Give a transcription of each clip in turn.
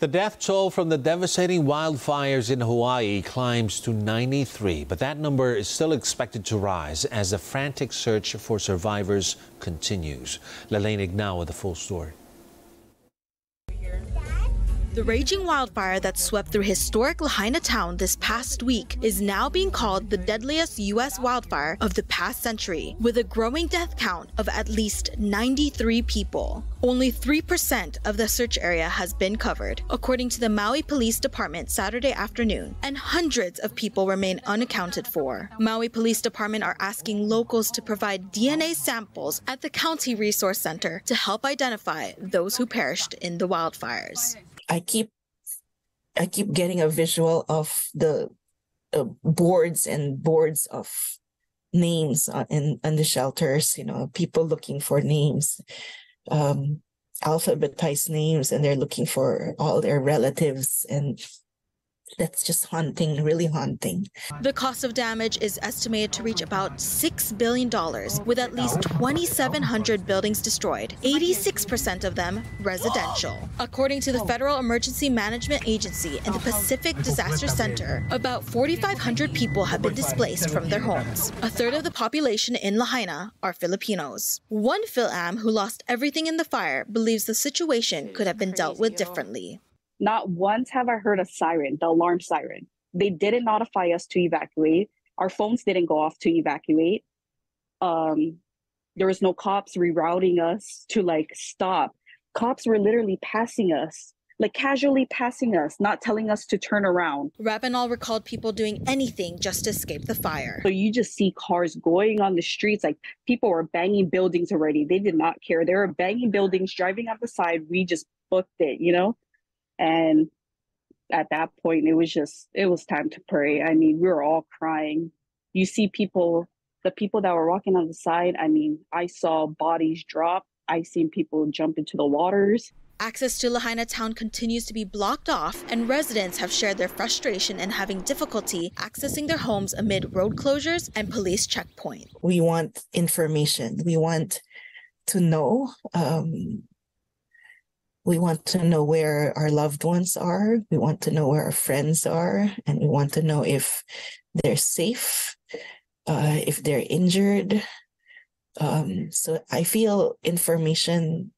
The death toll from the devastating wildfires in Hawaii climbs to 93, but that number is still expected to rise as the frantic search for survivors continues. Lalaine Ignao with the full story. The raging wildfire that swept through historic Lahaina town this past week is now being called the deadliest U.S. wildfire of the past century, with a growing death count of at least 93 people. Only 3% of the search area has been covered, according to the Maui Police Department Saturday afternoon, and hundreds of people remain unaccounted for. Maui Police Department are asking locals to provide DNA samples at the County Resource Center to help identify those who perished in the wildfires. I keep I keep getting a visual of the uh, boards and boards of names on, in, in the shelters. You know, people looking for names, um, alphabetized names, and they're looking for all their relatives and that's just haunting, really haunting. The cost of damage is estimated to reach about $6 billion, with at least 2,700 buildings destroyed, 86% of them residential. According to the Federal Emergency Management Agency and the Pacific Disaster Center, about 4,500 people have been displaced from their homes. A third of the population in Lahaina are Filipinos. One Phil-Am who lost everything in the fire believes the situation could have been dealt with differently. Not once have I heard a siren, the alarm siren. They didn't notify us to evacuate. Our phones didn't go off to evacuate. Um, there was no cops rerouting us to like stop. Cops were literally passing us, like casually passing us, not telling us to turn around. Rabanal recalled people doing anything just to escape the fire. So you just see cars going on the streets, like people were banging buildings already. They did not care. They were banging buildings, driving on the side. We just booked it, you know? And at that point, it was just, it was time to pray. I mean, we were all crying. You see people, the people that were walking on the side, I mean, I saw bodies drop. I seen people jump into the waters. Access to Lahaina town continues to be blocked off, and residents have shared their frustration and having difficulty accessing their homes amid road closures and police checkpoints. We want information. We want to know um, we want to know where our loved ones are. We want to know where our friends are. And we want to know if they're safe, uh, if they're injured. Um, so I feel information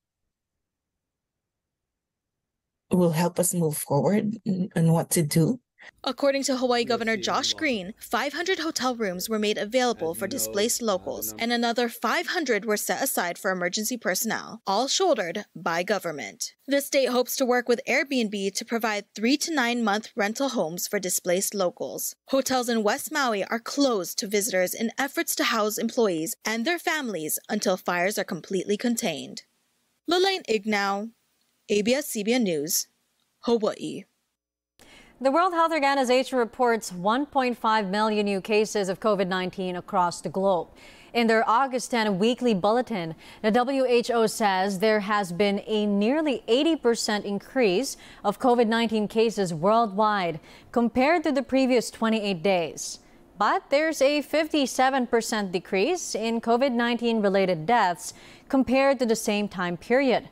will help us move forward and what to do. According to Hawaii Governor Josh Green, 500 hotel rooms were made available for displaced locals, and another 500 were set aside for emergency personnel, all shouldered by government. The state hopes to work with Airbnb to provide three to nine month rental homes for displaced locals. Hotels in West Maui are closed to visitors in efforts to house employees and their families until fires are completely contained. Lalaine Ignao, ABS-CBN News, Hawaii. The World Health Organization reports 1.5 million new cases of COVID 19 across the globe. In their August 10 weekly bulletin, the WHO says there has been a nearly 80% increase of COVID 19 cases worldwide compared to the previous 28 days. But there's a 57% decrease in COVID 19 related deaths compared to the same time period.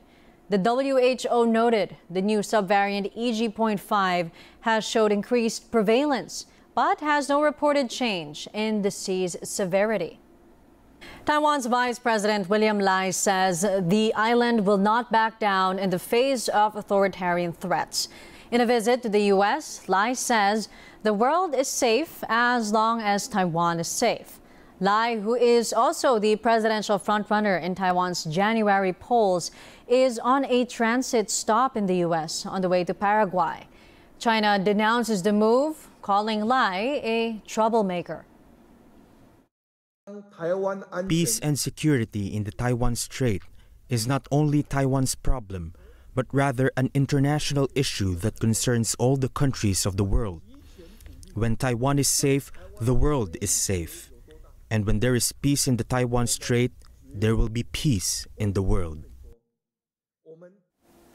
The WHO noted the new subvariant EG.5 has showed increased prevalence, but has no reported change in the disease severity. Taiwan's Vice President William Lai says the island will not back down in the face of authoritarian threats. In a visit to the U.S., Lai says the world is safe as long as Taiwan is safe. Lai, who is also the presidential frontrunner in Taiwan's January polls, is on a transit stop in the U.S. on the way to Paraguay. China denounces the move, calling Lai a troublemaker. Peace and security in the Taiwan Strait is not only Taiwan's problem, but rather an international issue that concerns all the countries of the world. When Taiwan is safe, the world is safe. And when there is peace in the Taiwan Strait, there will be peace in the world.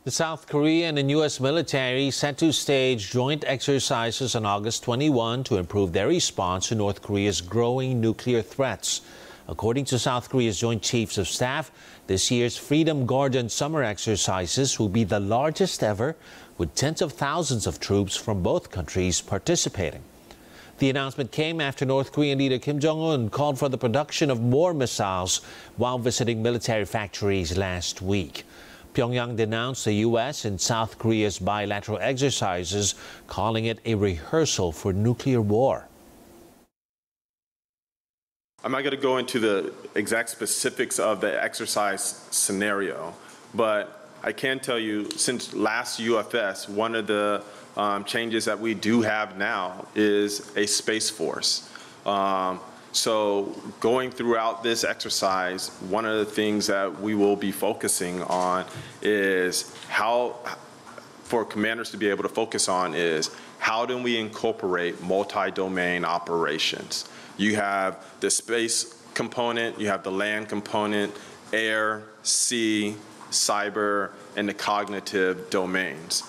The South Korean and U.S. military set to stage joint exercises on August 21 to improve their response to North Korea's growing nuclear threats. According to South Korea's Joint Chiefs of Staff, this year's Freedom Guardian summer exercises will be the largest ever, with tens of thousands of troops from both countries participating. The announcement came after North Korean leader Kim Jong un called for the production of more missiles while visiting military factories last week. Pyongyang denounced the U.S. and South Korea's bilateral exercises, calling it a rehearsal for nuclear war. I'm not going to go into the exact specifics of the exercise scenario, but I can tell you since last UFS, one of the um, changes that we do have now is a Space Force. Um, so going throughout this exercise, one of the things that we will be focusing on is how, for commanders to be able to focus on is how do we incorporate multi-domain operations? You have the space component, you have the land component, air, sea, cyber, and the cognitive domains.